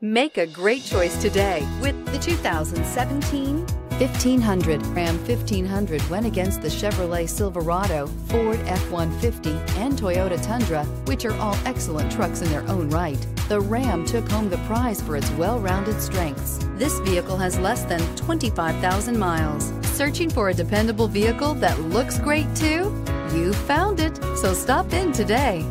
Make a great choice today with the 2017 1500. Ram 1500 went against the Chevrolet Silverado, Ford F-150, and Toyota Tundra, which are all excellent trucks in their own right. The Ram took home the prize for its well-rounded strengths. This vehicle has less than 25,000 miles. Searching for a dependable vehicle that looks great too? You found it, so stop in today.